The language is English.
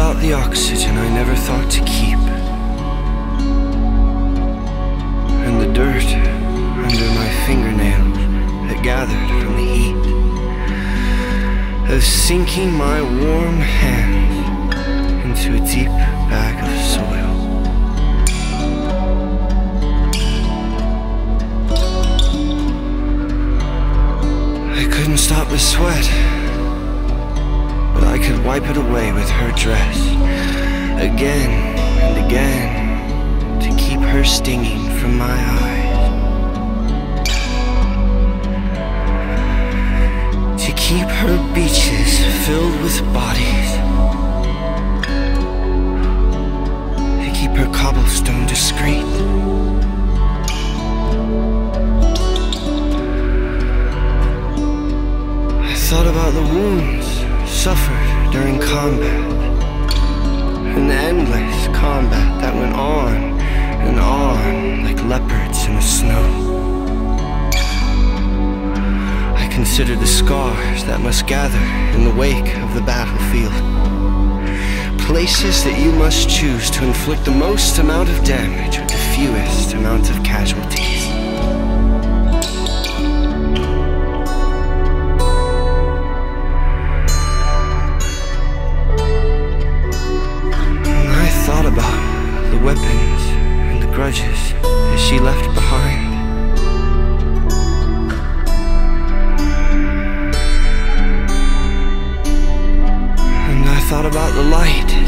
affection I never thought to keep. And the dirt under my fingernails that gathered from the heat of sinking my warm hands into a deep bag of soil. I couldn't stop the sweat, could wipe it away with her dress again and again to keep her stinging from my eyes. To keep her beaches filled with bodies. To keep her cobblestone discreet. An endless combat that went on and on like leopards in the snow. I consider the scars that must gather in the wake of the battlefield. Places that you must choose to inflict the most amount of damage about the light